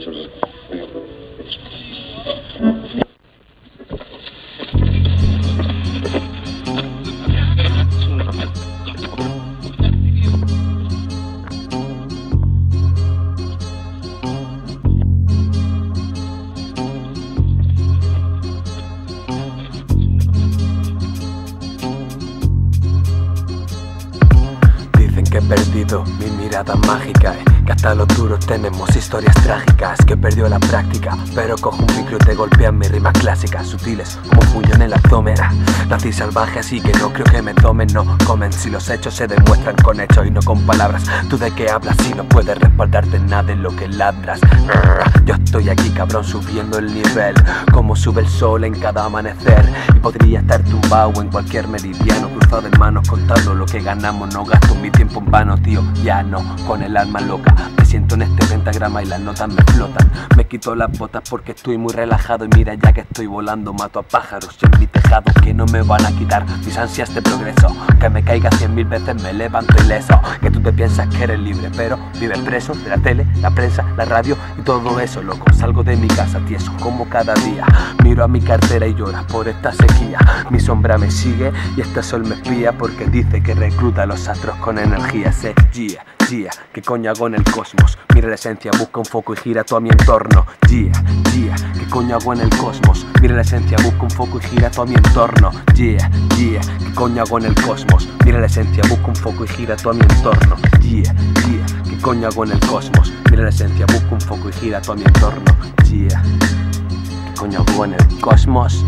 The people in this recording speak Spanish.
Dicen que he perdido mi mirada mágica hasta los duros tenemos historias trágicas Que perdió la práctica Pero cojo un micro y te golpean mis rimas clásicas Sutiles como un puño en el abdomen. Nací salvaje así que no creo que me tomen No comen. Si los hechos se demuestran con hechos y no con palabras ¿Tú de qué hablas si no puedes respaldarte en nada en lo que ladras? Brr, Yo estoy aquí cabrón subiendo el nivel Como sube el sol en cada amanecer. Y podría estar tumbado en cualquier meridiano Cruzado de manos contando lo que ganamos. No gasto mi tiempo en vano tío Ya no, con el alma loca Me siento en este pentagrama y las notas me flotan Me quito las botas porque estoy muy relajado Y mira ya que estoy volando mato a pájaros mi Que no me van a quitar. Mis ansias de progreso Que me caiga cien mil veces me levanto ileso. Que tú te piensas que eres libre pero vives preso De la tele, la prensa, la radio y todo eso loco. Salgo de mi casa tieso como cada día. Miro a mi cartera y llora por esta sequía. Mi sombra me sigue y este sol me espía Porque dice que recluta a los astros con energía. Sé, yeah, yeah, ¿qué coño hago en el cosmos? Mira la esencia, busca un foco y gira todo a mi entorno. Yeah, yeah, ¿qué coño hago en el cosmos? Mira la esencia, busca un foco y gira todo a mi entorno Yeah, yeah, ¿qué coño hago en el cosmos? Mira la esencia, busca un foco y gira todo a mi entorno Yeah, yeah, ¿qué coño hago en el cosmos? Mira la esencia, busca un foco y gira todo a mi entorno Yeah, ¿qué coño hago en el cosmos?